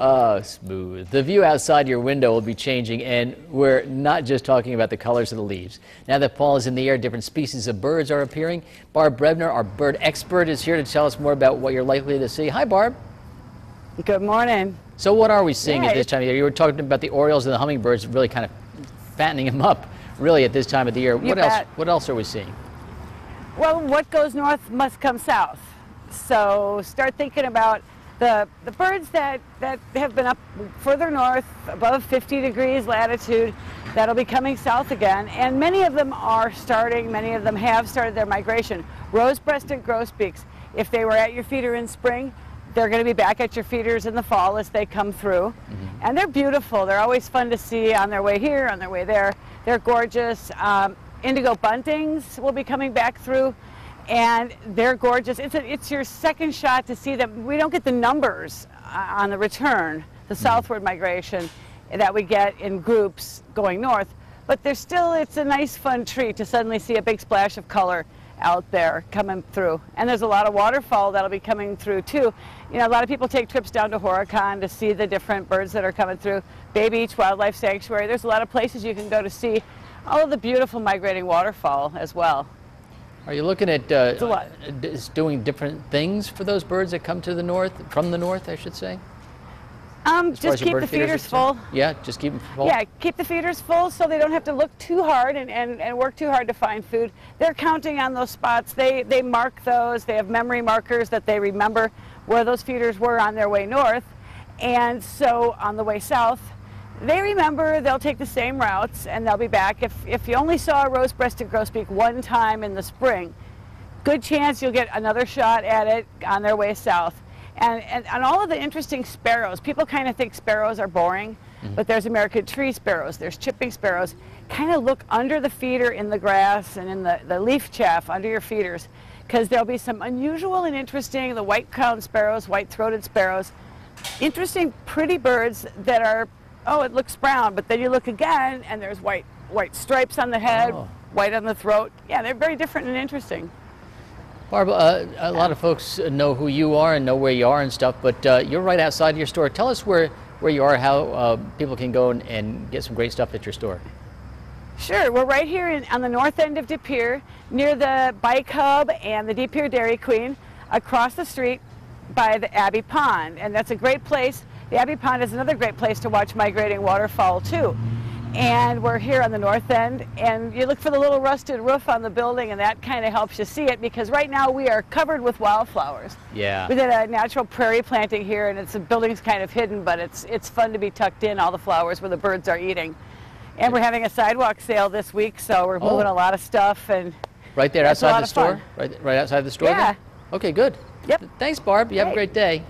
Oh, smooth. The view outside your window will be changing, and we're not just talking about the colors of the leaves. Now that fall is in the air, different species of birds are appearing. Barb Brebner, our bird expert, is here to tell us more about what you're likely to see. Hi, Barb. Good morning. So what are we seeing Yeah, at this time of year? You were talking about the orioles and the hummingbirds really kind of fattening them up, really, at this time of the year. what else? What else are we seeing? Well, what goes north must come south. So start thinking about the, the birds that, that have been up further north, above 50 degrees latitude, that'll be coming south again. And many of them are starting, many of them have started their migration. Rose-breasted grosbeaks, if they were at your feeder in spring, they're going to be back at your feeders in the fall as they come through. And they're beautiful. They're always fun to see on their way here, on their way there. They're gorgeous. Um, indigo buntings will be coming back through and they're gorgeous. It's, a, it's your second shot to see them. We don't get the numbers uh, on the return, the southward migration that we get in groups going north, but there's still, it's a nice fun treat to suddenly see a big splash of color out there coming through. And there's a lot of waterfowl that'll be coming through too. You know, a lot of people take trips down to Horicon to see the different birds that are coming through. Bay Beach Wildlife Sanctuary, there's a lot of places you can go to see all of the beautiful migrating waterfowl as well. Are you looking at uh, is doing different things for those birds that come to the north, from the north, I should say? Um, just keep the feeders feeders full. Yeah, just keep them full. Yeah, keep the feeders full so they don't have to look too hard and, and, and work too hard to find food. They're counting on those spots. They, they mark those. They have memory markers that they remember where those feeders were on their way north. And so on the way south, they remember they'll take the same routes and they'll be back. If, if you only saw a rose-breasted grosbeak one time in the spring, good chance you'll get another shot at it on their way south. And, and, and all of the interesting sparrows, people kind of think sparrows are boring, mm-hmm. but there's American tree sparrows, there's chipping sparrows. Kind of look under the feeder in the grass and in the, the leaf chaff under your feeders, because there'll be some unusual and interesting, the white-crowned sparrows, white-throated sparrows, interesting, pretty birds that are, oh, it looks brown, but then you look again and there's white, white stripes on the head, Oh. white on the throat. Yeah, they're very different and interesting. Barb, uh, a lot of folks know who you are and know where you are and stuff, but uh, you're right outside your store. Tell us where, where you are, how uh, people can go and, and get some great stuff at your store. Sure, we're right here in, on the north end of De Pere, near the Bike Hub and the De Pere Dairy Queen, across the street by the Abbey Pond. And that's a great place. The Abbey Pond is another great place to watch migrating waterfowl too. And we're here on the north end, and you look for the little rusted roof on the building, and that kind of helps you see it because right now we are covered with wildflowers. Yeah. We did a natural prairie planting here, and it's the building's kind of hidden, but it's it's fun to be tucked in all the flowers where the birds are eating. And we're having a sidewalk sale this week, so we're oh. moving Oh. a lot of stuff. And Right there outside the store? fun. Right, right outside the store? there? Yeah. Okay, good. Yep. Thanks, Barb. You have a great day.